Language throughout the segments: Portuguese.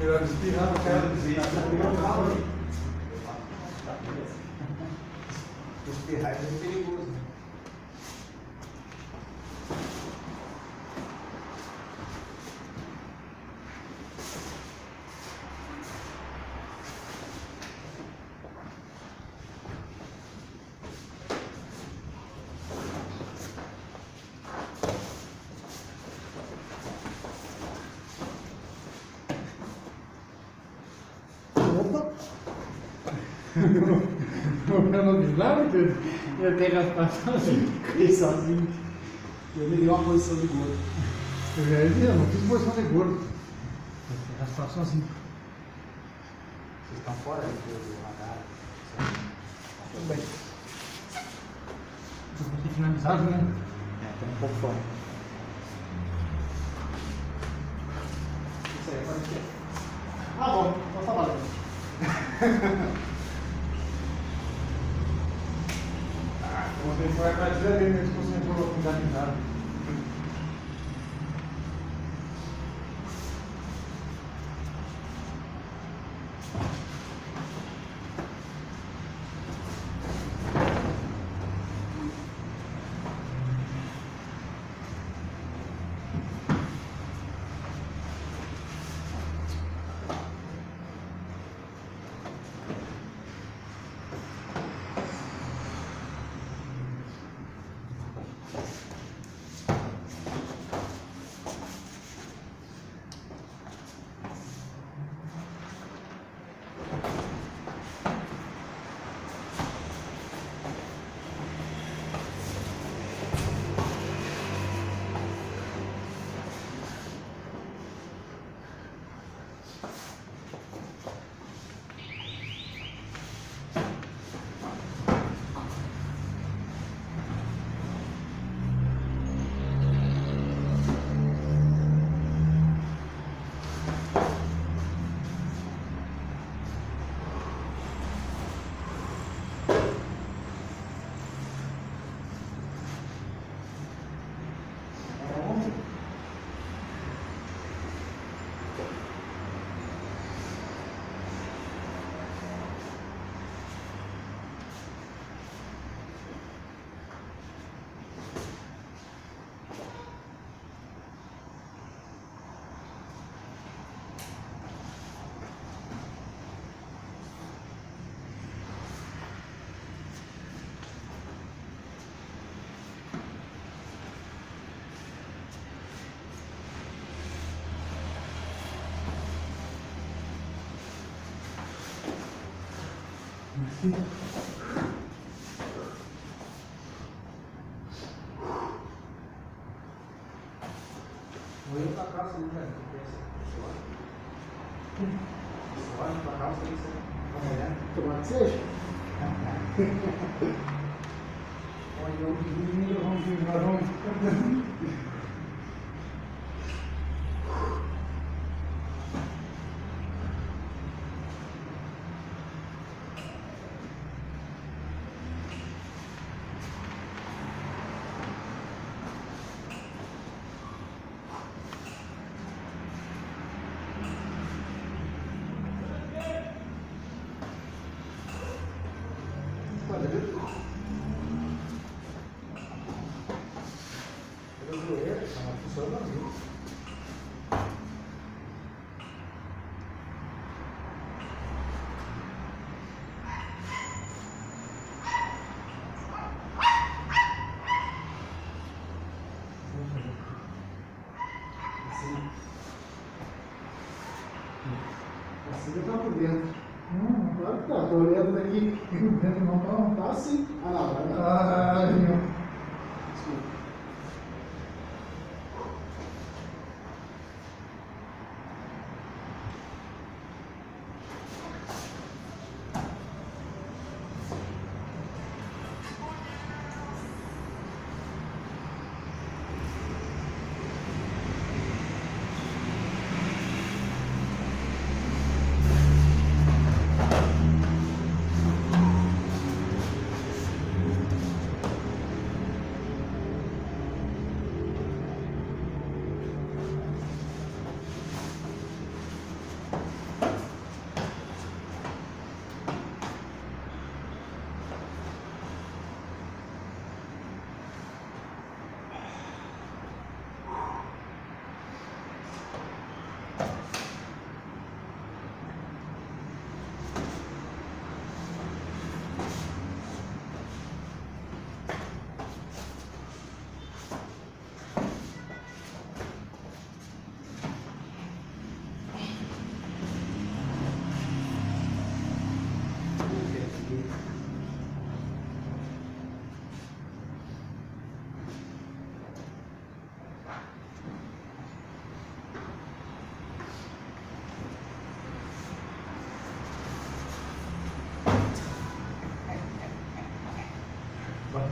Eu espirrar cara do Zé. Espirrar é perigoso. Eu não lembrava que eu ia ter raspado sozinho. Fiquei sozinho. Eu me dei uma posição de gordo. Eu já ia dizer, eu não fiz posição de gordo. Eu ia raspar sozinho. Vocês estão fora do radar. Tudo bem. Eu ter finalizado, né? É, tem um pouco fora. Isso aí, pode ser. Ah, bom, então tá valendo. Dizer ali mesmo que você entrou finalizado. Vou ir pra cá, você não quer? Você olha? Você olha pra cá, você vai olhar. Tomara que seja. Olha, o menino, vamos vir, nós vamos. Olha, viu? Eu zoeira, tá uma funcionando, viu? Assim. Assim já tá por dentro. Hum, claro que tá. Tô olhando daqui. Dentro não tá, não tá assim.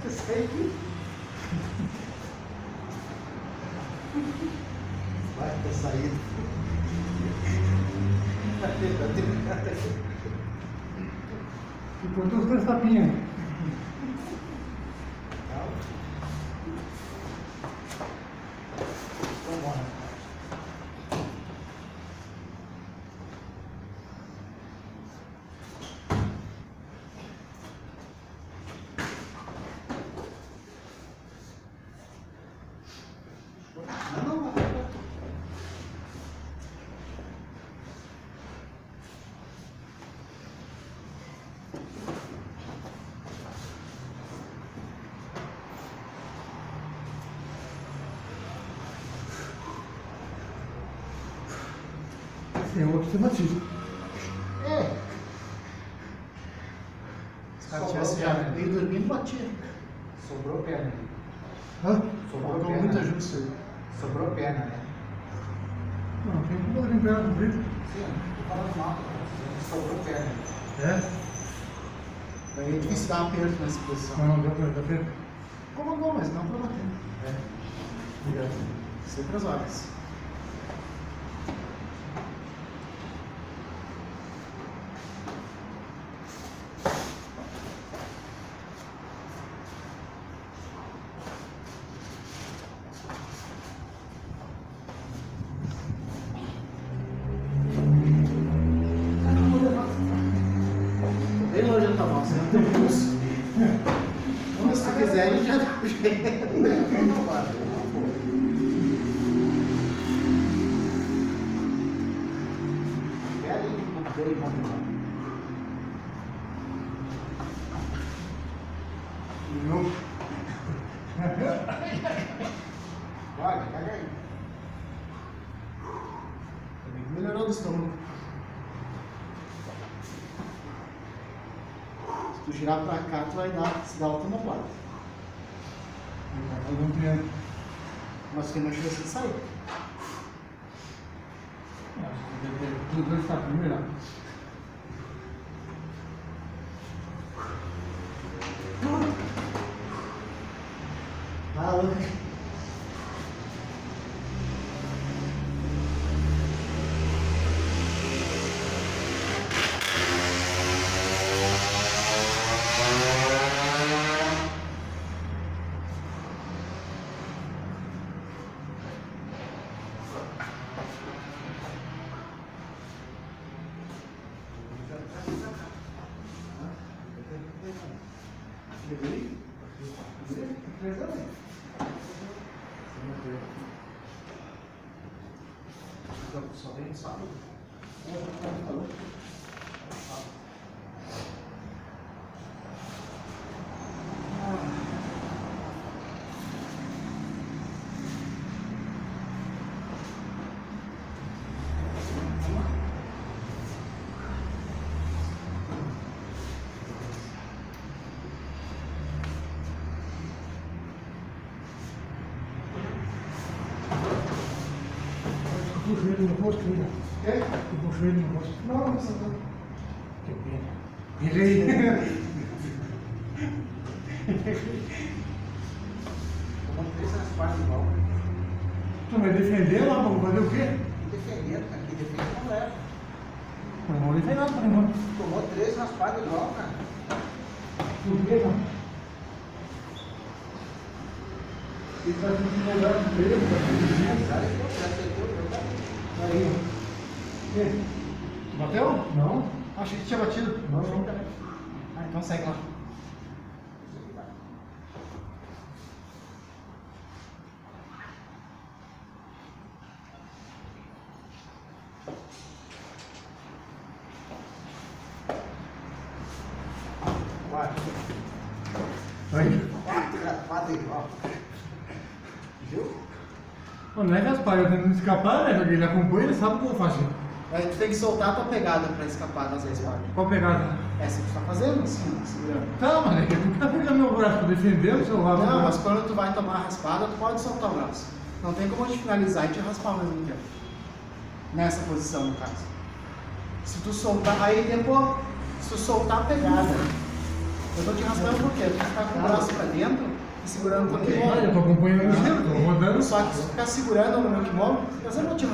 Vai ter saído. Vai ter saído. Vai ter, vai ter, vai ter. E por duas três tapinhas. Vambora. Não, não, não. Tem outro que batismo. É. Se o cara tivesse já meio dormindo, batia. Sobrou perna. Hã? Sobrou Faltou perna. isso aí. Sobrou perna, né? Não, tem como em perna comprida. Sim, tô falando mal. Sobrou perna. É? Daí é difícil dar um aperto nessa posição. Mas não deu dar perna. Comandou, mas não pra bater. É. Obrigado. Sempre as horas. Bem longe da tua mão, você não tem um pulso. Mas se tu quiser, a gente já dá um jeito. De novo. Vai, pega aí. Melhorou do estômago. Tu girar pra cá, tu vai dar, se dar alta. Vai fazer um triângulo. Mas tem uma chance de sair. Acho que deve ter duas tapinhas melhor. Ah, Só vem sábado. Ele no rosto ainda. É? Eu puxo ele no rosto. Não, não precisa não. Que pena. Errei. Tomou três nas partes igual. Tu vai defender lá, vamos fazer o quê? Defendendo, cara. Que defende não leva. Não vou defender nada por enquanto. Tomou três nas partes igual, cara. Por que não? Ele está sentindo melhor que ele, está sentindo Já Aí, ó. E? Tu bateu? Não? Achei que tinha batido. Não, não. Ah, então segue lá. Quatro. Aí. Quatro, quatro igual. Viu? Pô, não é Gaspar, eu tentando escapar, né? Porque ele acompanha, ele sabe o que eu faço. Mas tu tem que soltar a tua pegada pra escapar das vezes. Qual pegada? Essa que tu tá fazendo, assim, segurando. Tá, mas é que tu tá pegando meu braço pra defender o seu rabo. Não, mas quando tu vai tomar a raspada, tu pode soltar o braço. Não tem como te finalizar e te raspar ao mesmo tempo. Nessa posição, no caso. Se tu soltar, aí depois, se tu soltar a pegada, eu estou te raspando porque tu ficar com o braço pra dentro segurando o Ah, eu quimolo. tô acompanhando tô rodando. Só que se ficar segurando no meu kimono, eu sempre vou te.